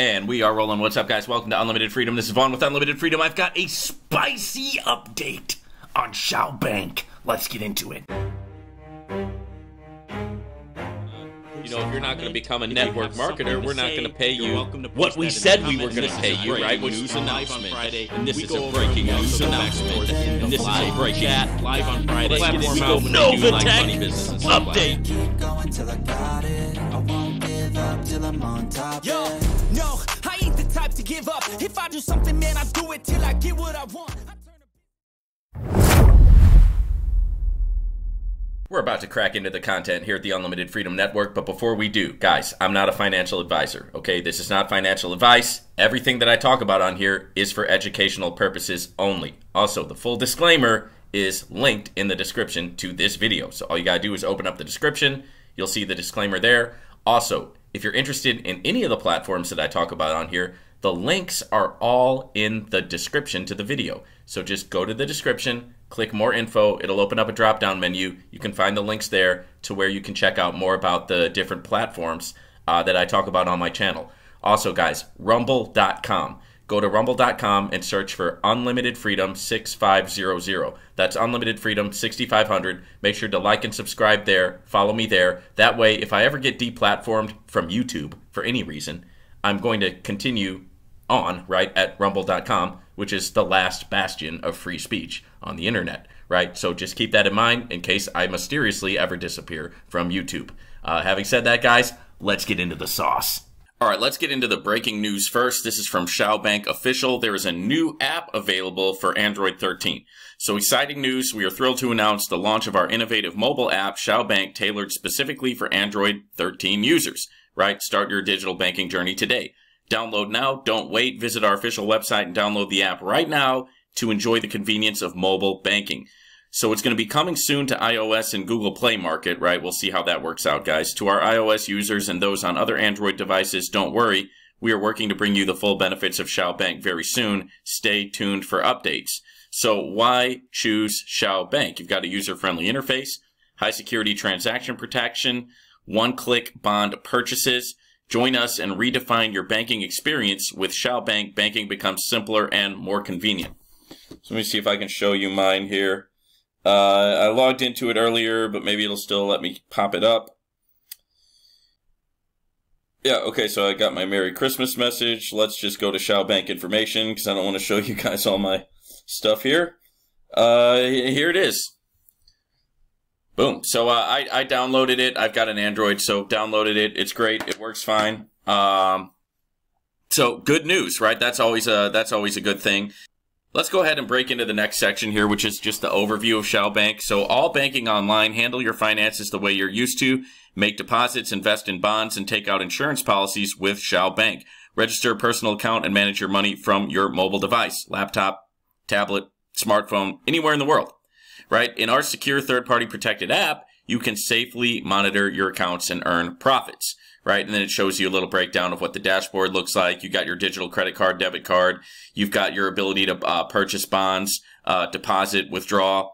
And we are rolling. What's up, guys? Welcome to Unlimited Freedom. This is Vaughn with Unlimited Freedom. I've got a spicy update on Shao Bank. Let's get into it. You know, if you're not going to become a network marketer, we're not going to pay you what we said we were going to pay you, right? Which news announcement. And this is a breaking news announcement. and And this is a breaking chat live on Friday. Platform We go out when they do like funny Novatech business like update. keep going till I got it. I won't give up till I'm on top. Yo, give up. If I do something, man, I do it till I get what I want. We're about to crack into the content here at the Unlimited Freedom Network, but before we do, guys, I'm not a financial advisor, okay? This is not financial advice. Everything that I talk about on here is for educational purposes only. Also, the full disclaimer is linked in the description to this video. So all you got to do is open up the description, you'll see the disclaimer there. Also, if you're interested in any of the platforms that I talk about on here, the links are all in the description to the video. So just go to the description, click more info. It'll open up a drop down menu. You can find the links there to where you can check out more about the different platforms uh, that I talk about on my channel. Also, guys, rumble.com. Go to rumble.com and search for Unlimited Freedom 6500. That's Unlimited Freedom 6500. Make sure to like and subscribe there. Follow me there. That way, if I ever get deplatformed from YouTube for any reason, I'm going to continue on, right, at rumble.com, which is the last bastion of free speech on the internet, right? So just keep that in mind in case I mysteriously ever disappear from YouTube. Uh, having said that, guys, let's get into the sauce. All right, let's get into the breaking news first. This is from Shao Bank Official. There is a new app available for Android 13. So exciting news. We are thrilled to announce the launch of our innovative mobile app, Shao Bank, tailored specifically for Android 13 users, right? Start your digital banking journey today. Download now. Don't wait. Visit our official website and download the app right now to enjoy the convenience of mobile banking. So it's going to be coming soon to iOS and Google Play Market, right? We'll see how that works out, guys. To our iOS users and those on other Android devices, don't worry. We are working to bring you the full benefits of Shao Bank very soon. Stay tuned for updates. So why choose Shao Bank? You've got a user-friendly interface, high security transaction protection, one-click bond purchases. Join us and redefine your banking experience with Shao Bank. Banking becomes simpler and more convenient. So let me see if I can show you mine here. Uh, I logged into it earlier, but maybe it'll still let me pop it up. Yeah, okay, so I got my Merry Christmas message. Let's just go to Shao Bank information because I don't want to show you guys all my stuff here. Uh, here it is. Boom. So uh, I, I downloaded it. I've got an Android, so downloaded it. It's great. It works fine. Um, so good news, right? That's always a that's always a good thing. Let's go ahead and break into the next section here, which is just the overview of Shao Bank. So all banking online, handle your finances the way you're used to, make deposits, invest in bonds, and take out insurance policies with Shao Bank. Register a personal account and manage your money from your mobile device, laptop, tablet, smartphone, anywhere in the world. Right? In our secure third-party protected app, you can safely monitor your accounts and earn profits right? And then it shows you a little breakdown of what the dashboard looks like. You got your digital credit card, debit card. You've got your ability to uh, purchase bonds, uh, deposit, withdraw.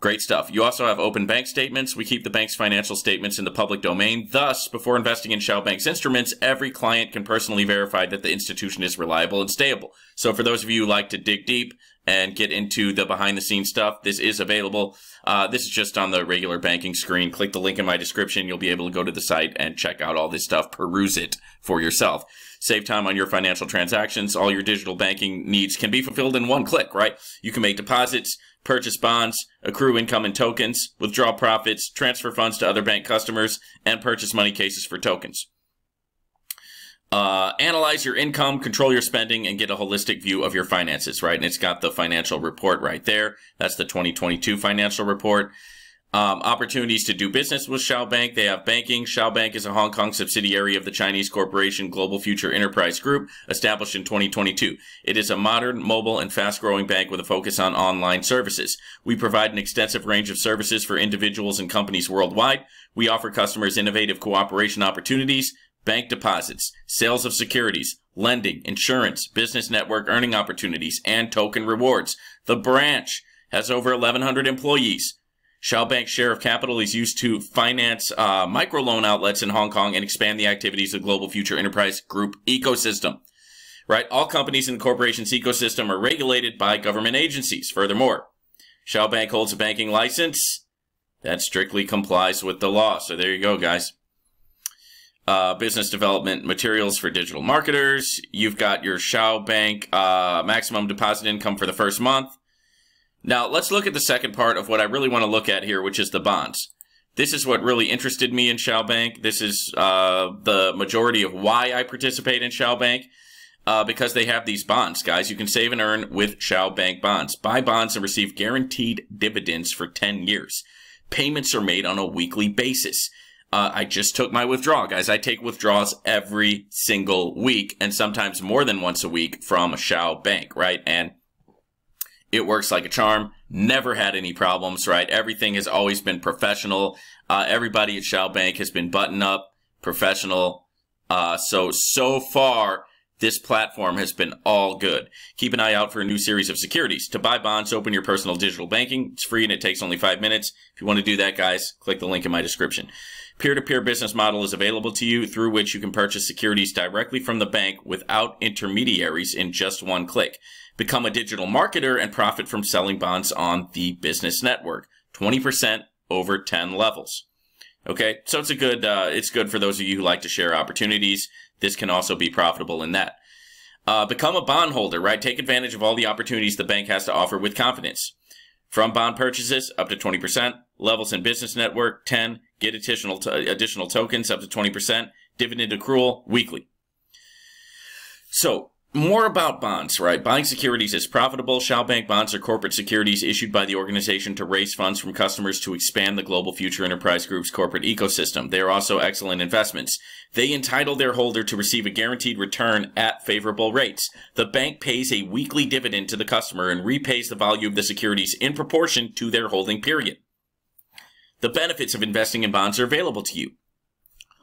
Great stuff. You also have open bank statements. We keep the bank's financial statements in the public domain. Thus, before investing in Shao Bank's instruments, every client can personally verify that the institution is reliable and stable. So for those of you who like to dig deep and get into the behind the scenes stuff, this is available. Uh, this is just on the regular banking screen. Click the link in my description. You'll be able to go to the site and check out all this stuff, peruse it for yourself. Save time on your financial transactions. All your digital banking needs can be fulfilled in one click, right? You can make deposits, purchase bonds, accrue income and tokens, withdraw profits, transfer funds to other bank customers, and purchase money cases for tokens. Uh, analyze your income, control your spending, and get a holistic view of your finances, right? And it's got the financial report right there. That's the 2022 financial report. Um, opportunities to do business with Shao Bank. They have banking. Shao Bank is a Hong Kong subsidiary of the Chinese corporation Global Future Enterprise Group, established in 2022. It is a modern, mobile, and fast-growing bank with a focus on online services. We provide an extensive range of services for individuals and companies worldwide. We offer customers innovative cooperation opportunities, bank deposits, sales of securities, lending, insurance, business network earning opportunities, and token rewards. The branch has over 1,100 employees. Shao Bank's share of capital is used to finance uh, microloan outlets in Hong Kong and expand the activities of Global Future Enterprise Group ecosystem. Right? All companies in the corporation's ecosystem are regulated by government agencies. Furthermore, Shao Bank holds a banking license that strictly complies with the law. So there you go, guys. Uh, business development materials for digital marketers. You've got your Shao Bank uh, maximum deposit income for the first month. Now, let's look at the second part of what I really want to look at here, which is the bonds. This is what really interested me in Shao Bank. This is uh, the majority of why I participate in Shao Bank. Uh, because they have these bonds, guys. You can save and earn with Shao Bank bonds. Buy bonds and receive guaranteed dividends for 10 years. Payments are made on a weekly basis. Uh, I just took my withdrawal, guys. I take withdrawals every single week and sometimes more than once a week from a Shao Bank, right? And it works like a charm. Never had any problems, right? Everything has always been professional. Uh, everybody at Shao Bank has been button up, professional. Uh, so, so far, this platform has been all good. Keep an eye out for a new series of securities. To buy bonds, open your personal digital banking. It's free and it takes only five minutes. If you want to do that, guys, click the link in my description. Peer-to-peer business model is available to you through which you can purchase securities directly from the bank without intermediaries in just one click. Become a digital marketer and profit from selling bonds on the business network. 20% over 10 levels. Okay, so it's a good, uh, it's good for those of you who like to share opportunities. This can also be profitable in that. Uh, become a bondholder, right? Take advantage of all the opportunities the bank has to offer with confidence. From bond purchases up to 20%, levels in business network 10, get additional, additional tokens up to 20%, dividend accrual weekly. So more about bonds, right? Buying securities is profitable. Shao Bank bonds are corporate securities issued by the organization to raise funds from customers to expand the Global Future Enterprise Group's corporate ecosystem. They are also excellent investments. They entitle their holder to receive a guaranteed return at favorable rates. The bank pays a weekly dividend to the customer and repays the value of the securities in proportion to their holding period. The benefits of investing in bonds are available to you.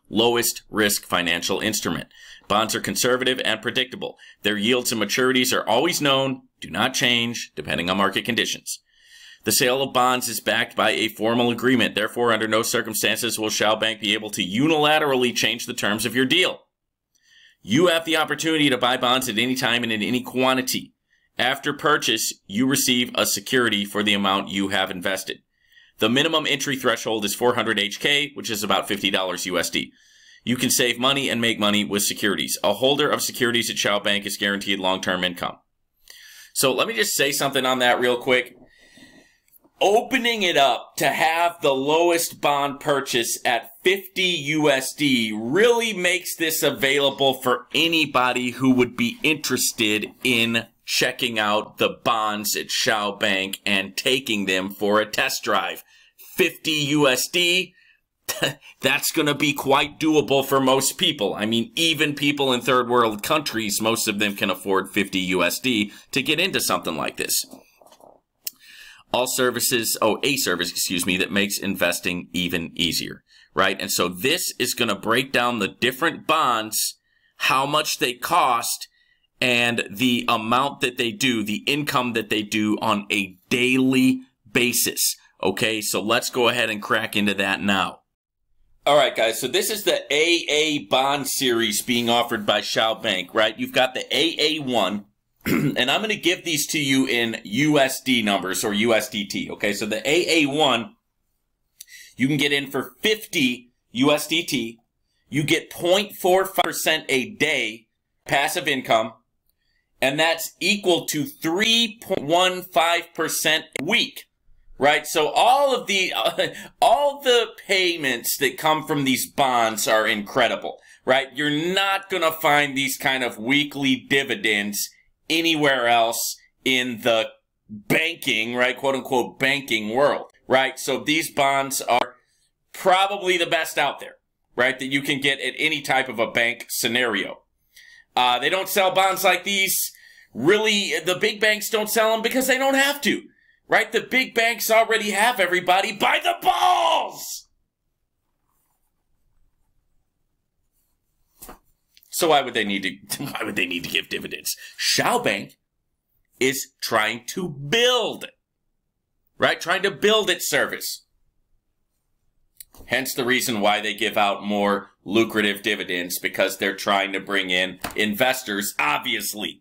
Lowest risk financial instrument. Bonds are conservative and predictable. Their yields and maturities are always known, do not change, depending on market conditions. The sale of bonds is backed by a formal agreement. Therefore, under no circumstances will Shao Bank be able to unilaterally change the terms of your deal. You have the opportunity to buy bonds at any time and in any quantity. After purchase, you receive a security for the amount you have invested. The minimum entry threshold is 400 HK, which is about $50 USD. You can save money and make money with securities. A holder of securities at Shao Bank is guaranteed long-term income. So let me just say something on that real quick. Opening it up to have the lowest bond purchase at 50 USD really makes this available for anybody who would be interested in checking out the bonds at Shao Bank and taking them for a test drive. 50 USD that's going to be quite doable for most people. I mean, even people in third world countries, most of them can afford 50 USD to get into something like this. All services, oh, a service, excuse me, that makes investing even easier, right? And so this is going to break down the different bonds, how much they cost, and the amount that they do, the income that they do on a daily basis. Okay, so let's go ahead and crack into that now. All right, guys. So this is the AA bond series being offered by Shao Bank, right? You've got the AA1, and I'm going to give these to you in USD numbers or USDT. Okay, so the AA1, you can get in for 50 USDT. You get 0.45% a day passive income, and that's equal to 3.15% a week right? So all of the all the payments that come from these bonds are incredible, right? You're not going to find these kind of weekly dividends anywhere else in the banking, right, quote unquote banking world, right? So these bonds are probably the best out there, right? That you can get at any type of a bank scenario. Uh, they don't sell bonds like these. Really, the big banks don't sell them because they don't have to right? The big banks already have everybody by the balls. So why would they need to why would they need to give dividends? Shao Bank is trying to build right? Trying to build its service. Hence the reason why they give out more lucrative dividends because they're trying to bring in investors, obviously.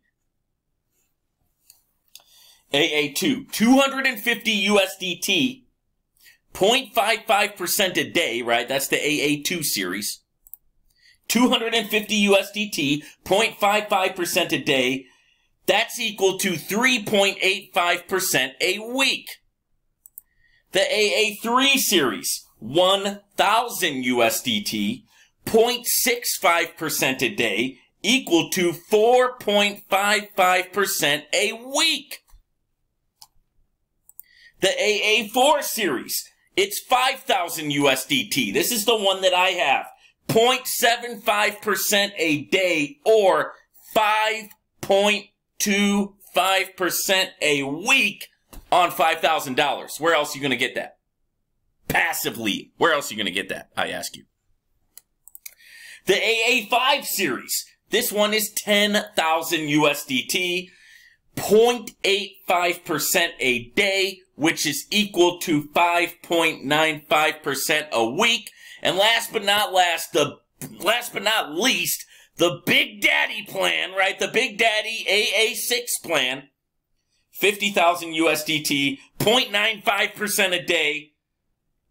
AA2, 250 USDT, 0.55% a day, right? That's the AA2 series. 250 USDT, 0.55% a day. That's equal to 3.85% a week. The AA3 series, 1000 USDT, 0.65% a day, equal to 4.55% a week. The AA4 series, it's 5000 USDT. This is the one that I have. 0.75% a day or 5.25% a week on $5,000. Where else are you going to get that? Passively. Where else are you going to get that? I ask you. The AA5 series. This one is 10,000 USDT, 0.85% a day, which is equal to 5.95% a week. And last but not last, the last but not least, the Big Daddy plan, right? The Big Daddy AA6 plan. 50,000 USDT, 0.95% a day,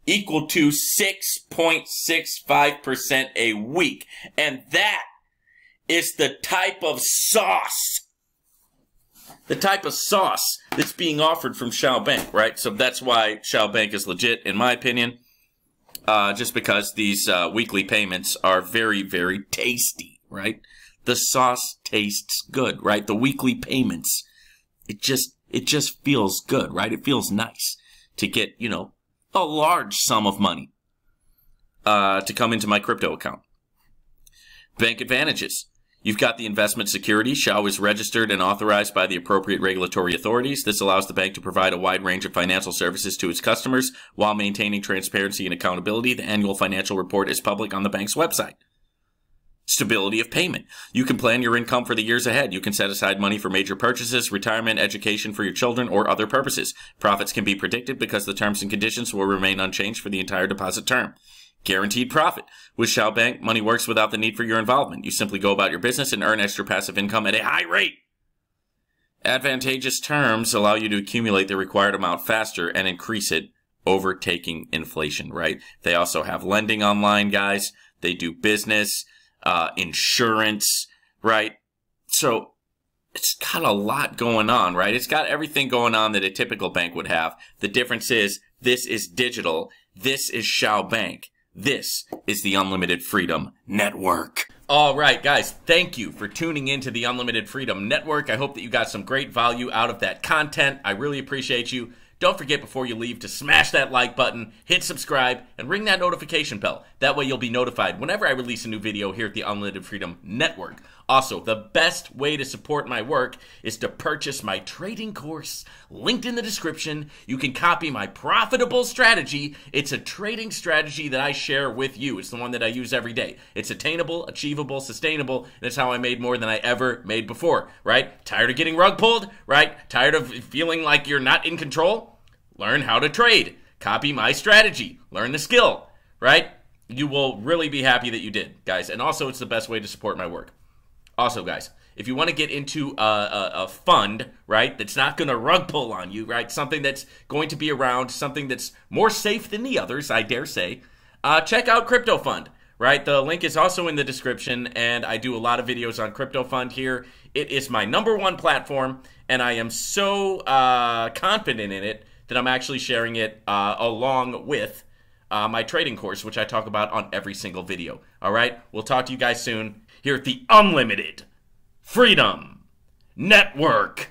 equal to 6.65% a week. And that is the type of sauce, the type of sauce that's being offered from Shao Bank, right? So that's why Shao Bank is legit, in my opinion. Uh, just because these uh, weekly payments are very, very tasty, right? The sauce tastes good, right? The weekly payments, it just, it just feels good, right? It feels nice to get, you know, a large sum of money uh, to come into my crypto account. Bank advantages. You've got the investment security. Shao is registered and authorized by the appropriate regulatory authorities. This allows the bank to provide a wide range of financial services to its customers while maintaining transparency and accountability. The annual financial report is public on the bank's website. Stability of payment. You can plan your income for the years ahead. You can set aside money for major purchases, retirement, education for your children, or other purposes. Profits can be predicted because the terms and conditions will remain unchanged for the entire deposit term. Guaranteed profit. With Shao Bank, money works without the need for your involvement. You simply go about your business and earn extra passive income at a high rate. Advantageous terms allow you to accumulate the required amount faster and increase it, overtaking inflation, right? They also have lending online, guys. They do business, uh, insurance, right? So it's got a lot going on, right? It's got everything going on that a typical bank would have. The difference is this is digital. This is Shao Bank. This is the Unlimited Freedom Network. All right, guys, thank you for tuning in to the Unlimited Freedom Network. I hope that you got some great value out of that content. I really appreciate you. Don't forget before you leave to smash that like button, hit subscribe, and ring that notification bell. That way you'll be notified whenever I release a new video here at the Unlimited Freedom Network. Also, the best way to support my work is to purchase my trading course, linked in the description. You can copy my profitable strategy. It's a trading strategy that I share with you. It's the one that I use every day. It's attainable, achievable, sustainable, and it's how I made more than I ever made before, right? Tired of getting rug pulled, right? Tired of feeling like you're not in control? Learn how to trade. Copy my strategy. Learn the skill, right? You will really be happy that you did, guys. And also, it's the best way to support my work. Also, guys, if you want to get into a, a, a fund, right, that's not going to rug pull on you, right, something that's going to be around, something that's more safe than the others, I dare say, uh, check out Crypto Fund, right? The link is also in the description, and I do a lot of videos on Crypto Fund here. It is my number one platform, and I am so uh, confident in it that I'm actually sharing it uh, along with uh, my trading course, which I talk about on every single video. All right, we'll talk to you guys soon here at the Unlimited Freedom Network.